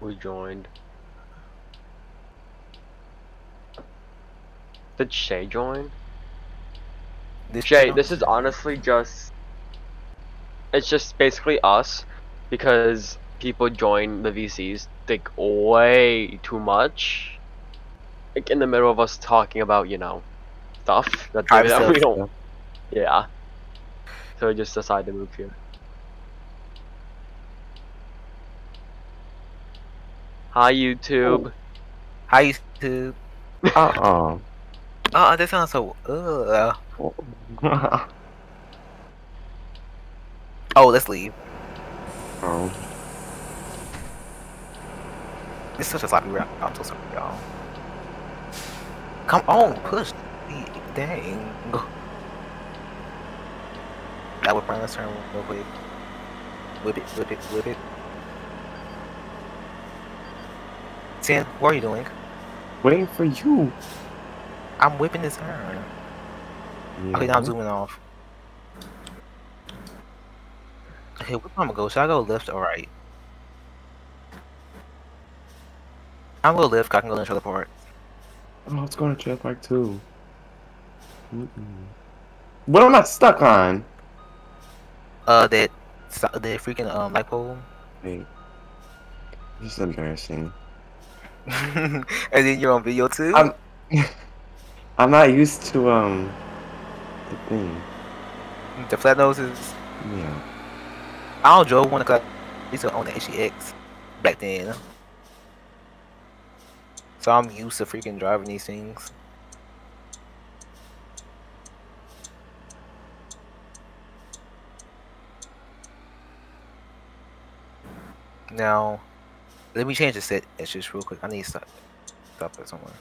We joined. Did Shay join? This Shay, channel? this is honestly just. It's just basically us, because people join the VCs like way too much. Like in the middle of us talking about, you know, stuff that, that we don't. Yeah. So we just decided to move here. Hi YouTube. Hi YouTube. Uh-uh. uh-uh oh, that sounds so. Ugh. Oh, let's leave. oh. It's such a sloppy route. I'm so sorry, y'all. Come on, push. Dang. That would run. Let's turn real quick. Whip it, whip it, whip it. Sin, what are you doing? Waiting for you. I'm whipping this turn. Okay, now I'm zooming off. Okay, where am I gonna go? Should I go left or right? I'm gonna go left. I can go to the other part. Oh, it's going to Trail Park too. Mm-mm. What am I stuck on? Uh, that the freaking um light pole. Wait. This is embarrassing. and then you're on video too. I'm I'm not used to um the thing. the flat noses. Yeah. I don't drove one because I used to own the HEX back then. So I'm used to freaking driving these things. Now, let me change the set. It's just real quick. I need to stop, stop it somewhere.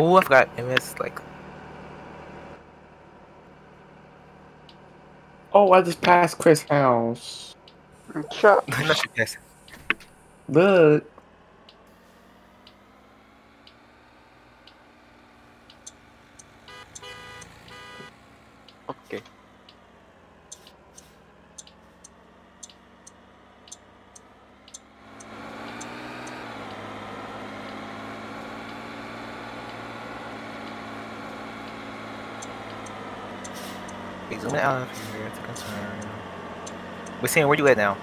Oh, I forgot MS like Oh, I just passed Chris' house. not your guess. Look. Okay, zoom out of here to concern. We're seeing where you at now?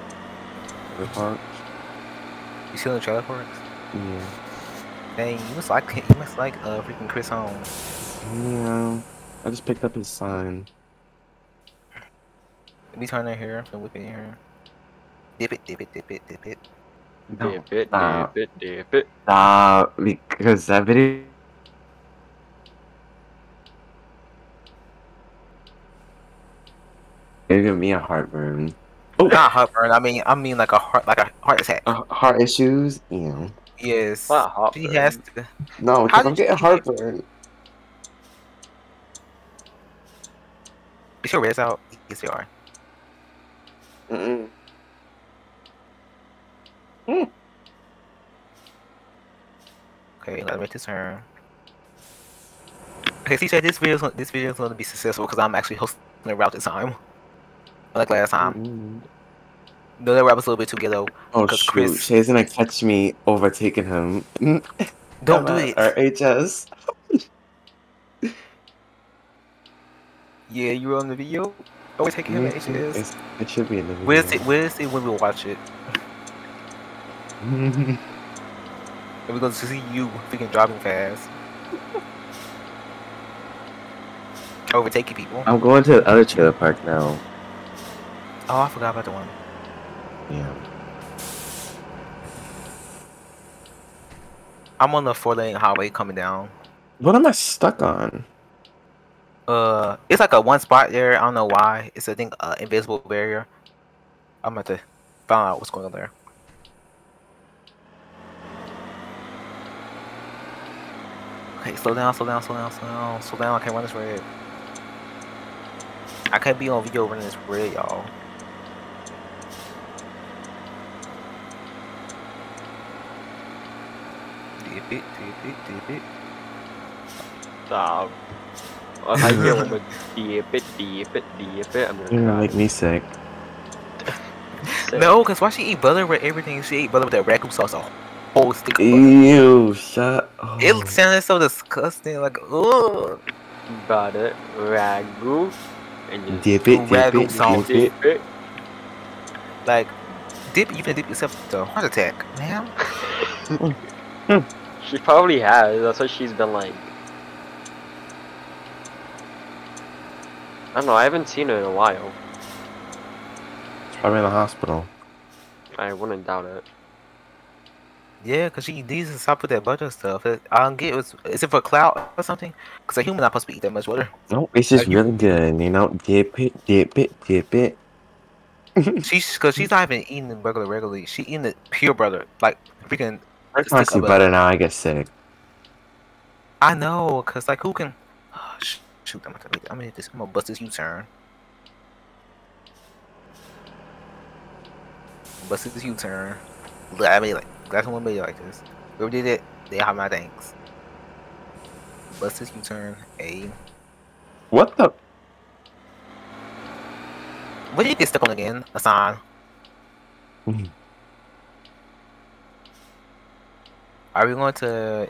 The park. You still in the trailer parks? Yeah. Dang, you must like you must like uh freaking Chris Holmes. Yeah. I just picked up his sign. Let me turn it here and whip it in here. Dip it, dip it, dip it, dip it. Dip it, dip it, dip it. Stop, because that video. It gave me a heartburn. Oh, Not heartburn. I mean, I mean like a heart, like a heart attack. uh, heart issues. Yeah. Yes. Wow, She has to. No, because I'm getting heartburn. Is your res out? Yes, you are. Mm-mm. Okay, let me make this turn. Okay, CJ, this video this video is going to be successful because I'm actually hosting a route this time. Like last time. No, that route was a little bit too ghetto. Oh shoot! Chris- Shay's gonna catch me overtaking him. Don't do it. Or HS. Yeah, you were on the video. Always taking him at HS. It's- It should be in the video. Where's it? Where's it when we watch it? And we're going to see you freaking driving fast. Overtaking people. I'm going to the other trailer park now. Oh, I forgot about the one. Yeah. I'm on the four lane highway coming down. What am I stuck on? Uh, it's like a one spot there. I don't know why. It's I think uh, invisible barrier. I'm about to find out what's going on there. Okay, slow down, slow down, slow down, slow down, slow down. I can't run this red. I can't be on video running this red, y'all. It, it, it. Stop. I hear one with dip it, dip it, dip it, I'm You're gonna gonna make me sick. Sick. No, cause why she eat butter with everything? She ate butter with that ragu sauce, a whole stick of butter. Ew, shut up. It sounded so disgusting. Like, ugh. Butter, ragu, and just Dip it, dip it, sauce. dip it. dip it. Like, dip. You can dip yourself to a heart attack, man. Hmm. Hmm. She probably has. That's what she's been like. I don't know. I haven't seen her in a while. It's probably in the hospital. I wouldn't doubt it. Yeah, cause she needs to stop with that bunch of stuff. I don't get. It. Is it for clout or something? Cause a human not supposed to eat that much water. No, it's just you- really good. You know, dip it, dip it, dip it. She's cause she's not even eating regular regularly. She eating the pure butter, like freaking. I see of butter now, I get sick. I know, cause like who can? Oh, sh- shoot, I'm gonna, I'm gonna hit this. I'm gonna bust this U-turn. Bust this U-turn. Look, I mean, like that's one made it like this. Whoever did it, they have my thanks. Bust this U-turn. A. What the? What did you get stuck on again sign. Mhm. Are we going to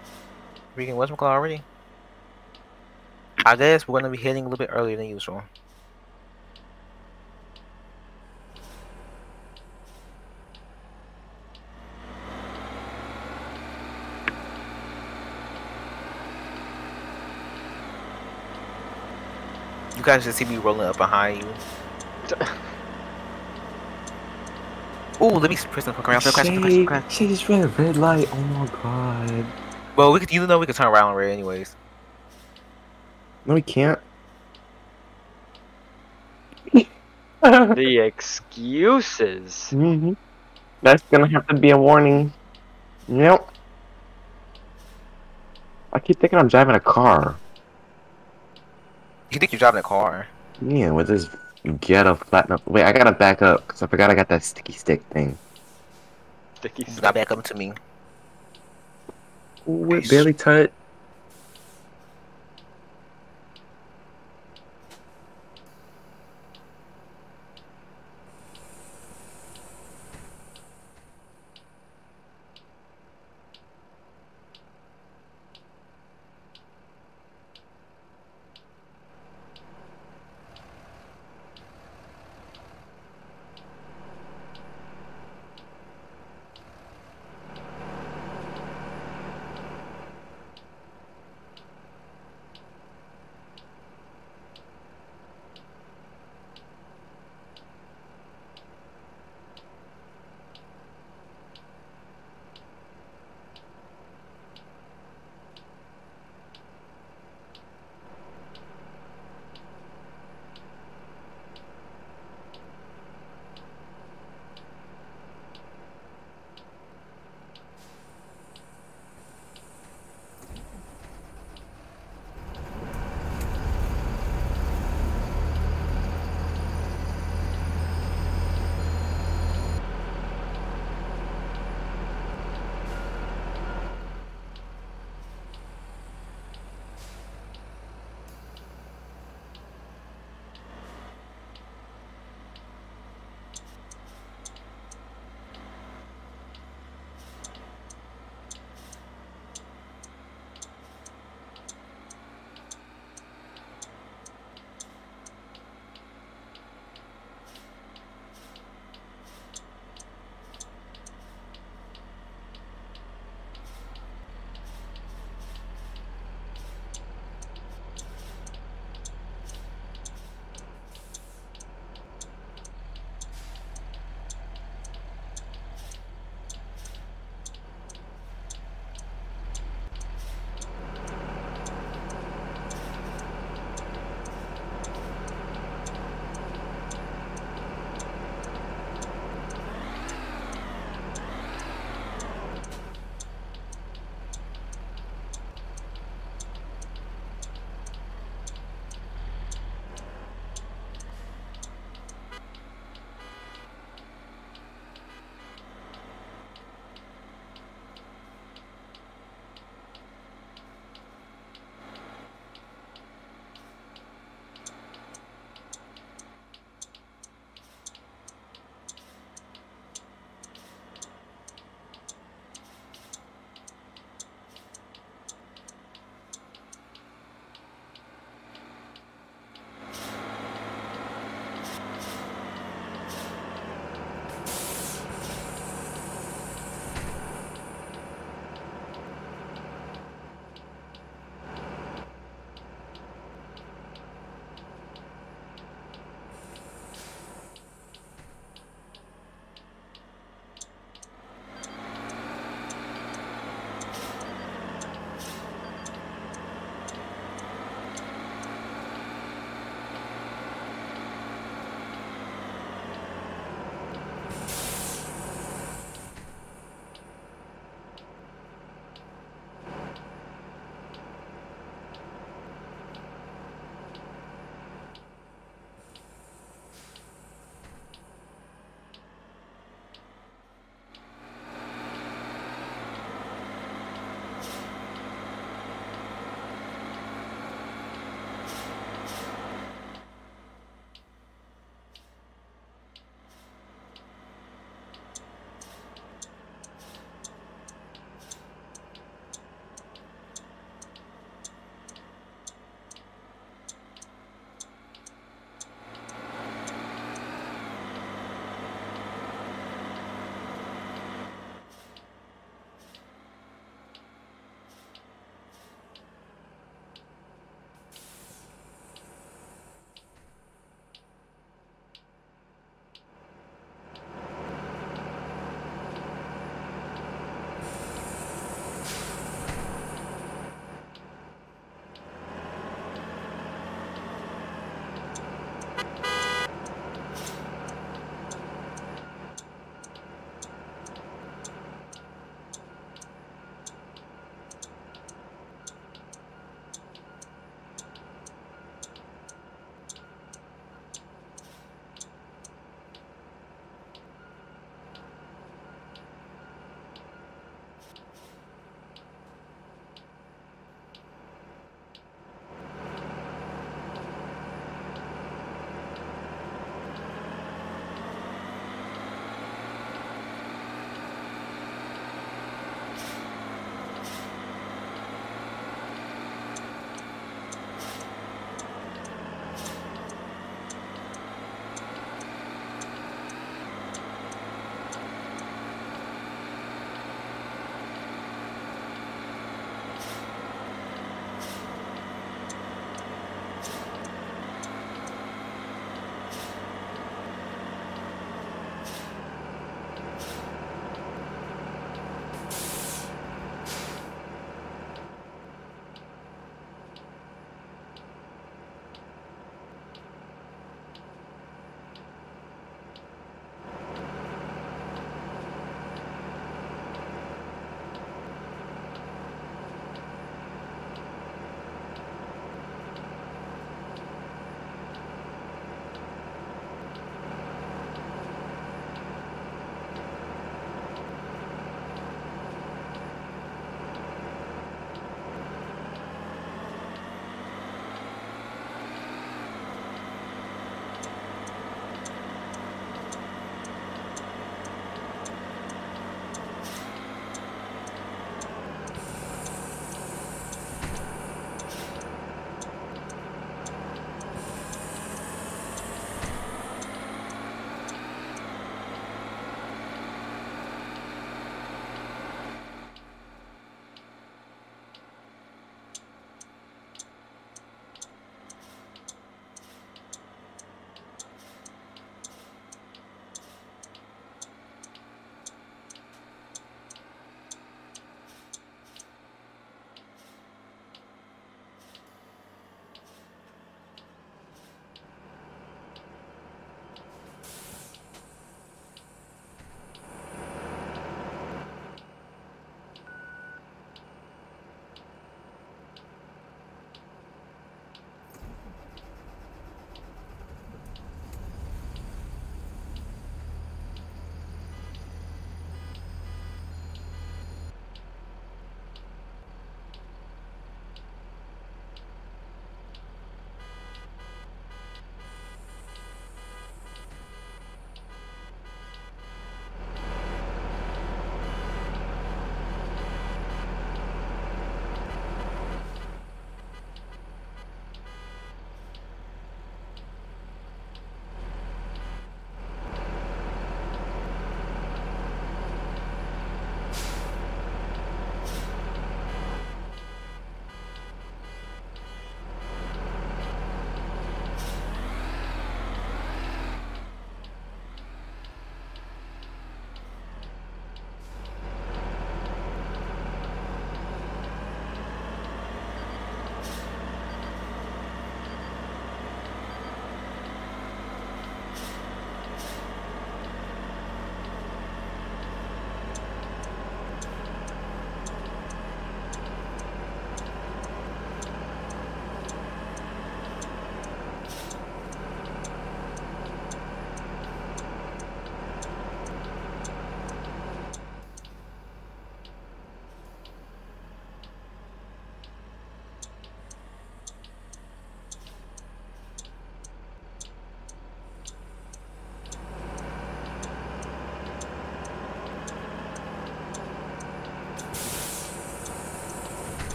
freaking whatchamacallit already? I guess we're gonna be heading a little bit earlier than usual. You guys just see me rolling up behind you. Ooh, let me press the fuck around. Crash, crash, crash, crash. Shade is red, red light. Oh my god. Well, we could, you know, we could turn around red anyways. No, we can't. The excuses. hmm That's gonna have to be a warning. Yep. I keep thinking I'm driving a car. You think you're driving a car? Yeah, with this ghetto flatten up. Wait, I gotta back up because I forgot I got that sticky stick thing. Sticky You got back up to me. Ooh, it barely touched.